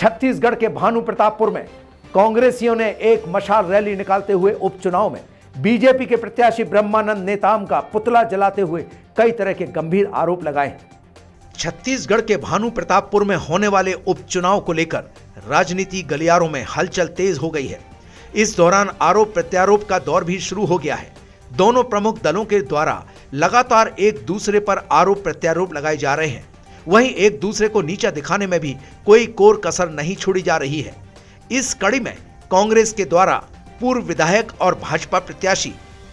छत्तीसगढ़ के भानु प्रतापपुर में कांग्रेसियों ने एक मशाल रैली निकालते हुए उपचुनाव में बीजेपी के प्रत्याशी ब्रह्मानंद नेताम का पुतला जलाते हुए कई तरह के गंभीर आरोप लगाए। छत्तीसगढ़ के भानु प्रतापपुर में होने वाले उपचुनाव को लेकर राजनीति गलियारों में हलचल तेज हो गई है। इस दौरान आरोप प्रत्यारोप का दौर भी शुरू हो गया है। दोनों प्रमुख दलों के द्वारा लगातार एक दूसरे पर आरोप प्रत्यारोप लगाए जा रहे हैं। वहीं एक दूसरे को नीचा दिखाने में भी कोई कोर कसर नहीं छोड़ी जा रही है। इस कड़ी में कांग्रेस के द्वारा पूर्व विधायक और भाजपा प्रत्याशी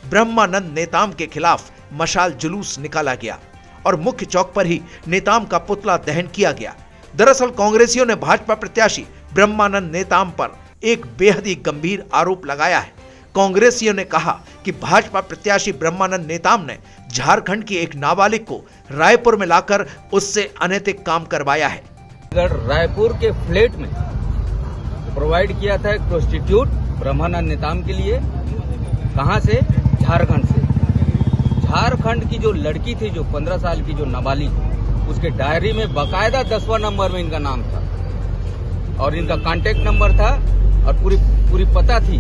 ब्रह्मानंद नेताम के खिलाफ मशाल जुलूस निकाला गया और मुख्य चौक पर ही नेताम का पुतला दहन किया गया। दरअसल कांग्रेसियों ने भाजपा प्रत्याशी ब्रह्मानंद नेताम पर एक बेहद ही गंभीर आरोप लगाया है। कांग्रेसियों ने कहा कि भाजपा प्रत्याशी ब्रह्मानंद नेताम ने झारखंड की एक नाबालिग को रायपुर में लाकर उससे अनैतिक काम करवाया है। रायपुर के फ्लैट में प्रोवाइड किया था प्रोस्टिट्यूट ब्रह्मानंद नेताम के लिए, कहाँ से? झारखंड से। झारखंड की जो लड़की थी, जो पंद्रह साल की जो नाबालिग, उसके डायरी में बकायदा दसवां नंबर में इनका नाम था। और इनका कांटेक्ट नंबर था और पूरी पूरी पता थी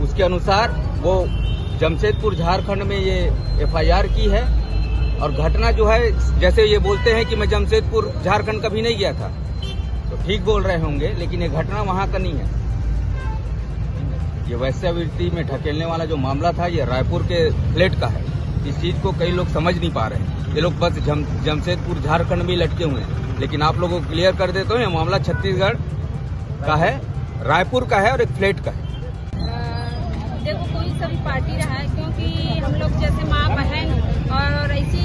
उसके अनुसार वो जमशेदपुर झारखंड में ये एफआईआर की है और घटना जो है जैसे ये बोलते हैं कि मैं जमशेदपुर झारखंड कभी नहीं गया था। तो ठीक बोल रहे होंगे लेकिन ये घटना वहाँ का नहीं है। ये वैश्यावृत्ति में ढकेलने वाला जो मामला था ये रायपुर के फ्लैट का है। इस चीज़ को कई लोग समझ नहीं पा रहे हैं। ये लोग बस जम, जमशेदपुर झारखंड में लटके हुए हैं। लेकिन आप लोगों को क्लियर कर देता हूँ ये मामला छत्तीसगढ़ का है रायपुर का है और एक फ्लैट का है। देखो कोई सा भी पार्टी रहा है, क्योंकि हम लोग जैसे माँ बहन और ऐसी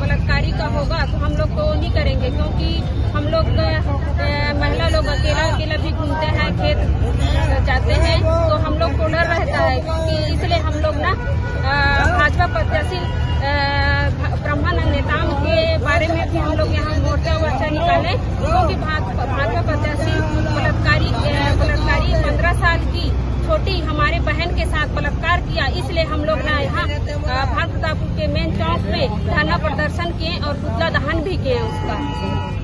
बलात्कारी का होगा तो हम लोग तो नहीं करेंगे, क्योंकि हम लोग महिला लोग अकेला अकेला भी घूमते हैं, खेत जाते हैं तो हम लोग को डर रहता है, क्योंकि इसलिए हम लोग ना भाजपा प्रत्याशी ब्रह्मानंद नेताम के बारे में भी हम लोग यहाँ मोर्चा वर्चा निकाले, क्योंकि भाजपा प्रत्याशी बलात्कारी बलात्कारी पंद्रह साल की छोटी हमारे बहन के साथ बलात्कार किया। इसलिए हम लोग ना यहाँ भारत प्रतापुर के मेन चौक में धरना प्रदर्शन किए और पुतला दहन भी किए उसका।